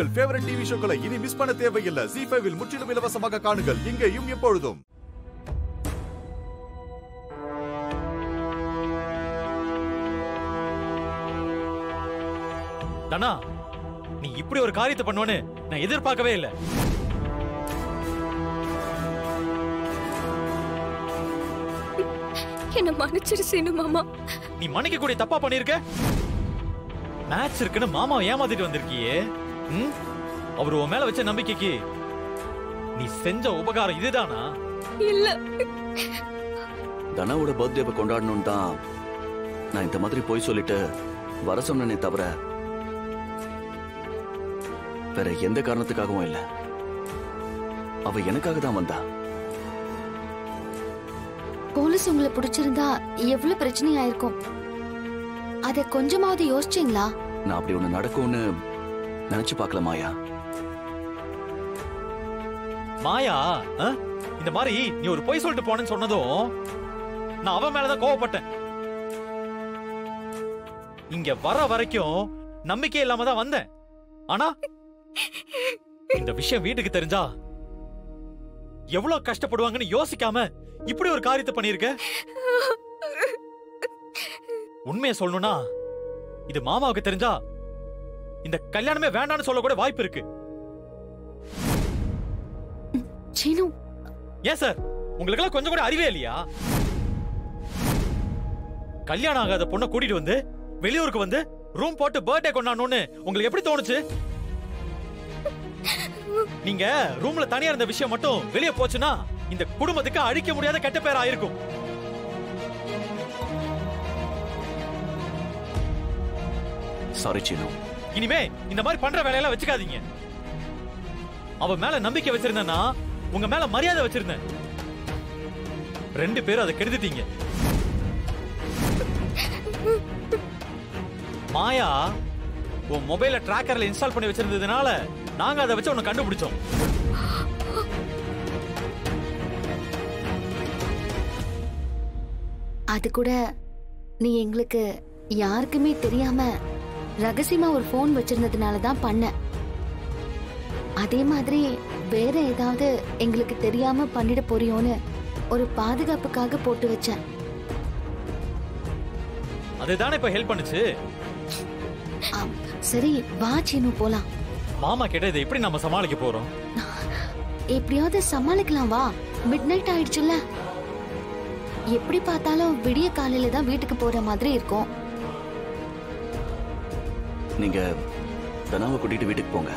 உங்கள் favourite TV ஷோக்களை இனி miss பண்ண தேவையில்லை. ஜி ஃபைவில் முற்றிலும் இலவசமாக காணுங்கள். இங்கேயும் எப்பொழுதும். தனா நீ இப்படி ஒரு காரியத்தை பண்ணுவேன்னு நான் எதிர்பார்க்கவே இல்லை. என்ன மன்னிச்சிரு சீனு மாமா. நீ மன்னிக்க கூடிய தப்பா பண்ணிருக்க மேட்ச் இருக்குன்னு மாமாவை ஏமாத்திட்டு வந்திருக்கியே? அவர் உன் மேல வச்ச நம்பிக்கைக்கு நீ செஞ்ச உபகாரம் இதுதானா? இல்ல. தனாவோட பர்த்டேவை கொண்டாடணும் தான் நான் இந்த மாதிரி போய் சொல்லிட்டு வர சொன்னனே தவிர வேற எந்த காரணத்துக்காகவும் இல்ல. அவ எனக்காக தான் வந்தா. போலீஸ் உங்களை பிடிச்சிருந்தா எவ்வளவு பிரச்சனை ஆயிருக்கும் அத கொஞ்சமாவது யோசிச்சீங்களா? நான் அப்படி ஒண்ணு நடக்கும்னு நினைச்சு பார்க்கல மாயா. மாயா இந்த மாதிரி நீ ஒரு பொய் சொல்லிட்டு போனேன்னு சொன்னதும் நான் அவன் மேலதான் கோவப்பட்டேன். இங்க வர வரைக்கும் நம்பிக்கை இல்லாம தான் வந்தேன். ஆனா இந்த விஷயம் வீட்டுக்கு தெரிஞ்சா எவ்வளவு கஷ்டப்படுவாங்கன்னு யோசிக்காம இப்படி ஒரு காரியத்தை பண்ணிருக்க உண்மையை சொல்லணும்னா இது மாமாவுக்கு தெரிஞ்சா இந்த கல்யாணமே வேண்டாம்னு சொல்ல கூட வாய்ப்பு இருக்கு. சீனு ஏன் சார்? உங்களுக்கெல்லாம் கொஞ்சம் கூட அறிவே இல்லையா? கல்யாணம் ஆகாத பொண்ணை கூட்டிட்டு வந்து வெளியூருக்கு வந்து ரூம் போட்டு பர்த்டே கொண்டாடணும்னு உங்களுக்கு எப்படி தோணுச்சு? நீங்க ரூம்ல தனியா இருந்த விஷயம் மட்டும் வெளியே போச்சுன்னா இந்த குடும்பத்துக்கு அழிக்க முடியாத கெட்ட பேர் ஆயிருக்கும் சாரி சீனு இனிமே இந்த மாதிரி பண்ற வேலையெல்லாம் வச்சுக்காதீங்க. அவ மேல நம்பிக்கை வச்சிருந்தேன்னா உங்க மேல மரியாதை வச்சிருந்தேன். ரெண்டு பேரும் அதை கெடுத்துட்டீங்க. மாயா உன் மொபைல டிராக்கர்ல இன்ஸ்டால் பண்ணி வச்சிருந்ததுனால நாங்க அதை வச்சு உன்னை கண்டுபிடிச்சோம். அது கூட நீ எங்களுக்கு யாருக்குமே தெரியாம ரகசியமா ஒரு ஃபோன் வச்சிருந்ததுனால தான் பண்ண அதே மாதிரி வேற ஏதாவது எங்களுக்கு தெரியாம பண்ணிட போறியோன்னு ஒரு பாதுகாப்புக்காக போட்டு வச்சேன். அதுதானே இப்ப ஹெல்ப் பண்ணுச்சு? ஆம், சரி வா சீனு போலாம். மாமா கிட்ட இதை எப்படி நம்ம சமாளிக்க போறோம்? எப்படியாவது சமாளிக்கலாம் வா. மிட் நைட் ஆயிடுச்சுல்ல. எப்படி பார்த்தாலும் விடிய காலையில தான் வீட்டுக்கு போற மாதிரி இருக்கும். நீங்க தனாவை கூட்டிட்டு வீட்டுக்கு போங்க.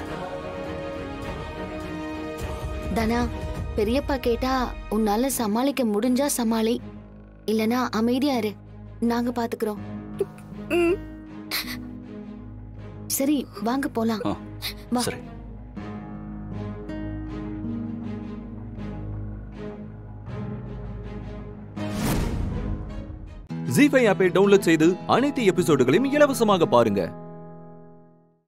தனா பெரியப்பா கேட்டா உன்னால சமாளிக்க முடிஞ்சா சமாளி. இல்லனா அமைதியா இரு. நாங்க பாத்துக்கிறோம். சரி வாங்க போலாம். வா. சரி. ஜி ஃபைவ் ஆப்பை டவுன்லோட் செய்து அனைத்து எபிசோடுகளையும் இலவசமாக பாருங்க.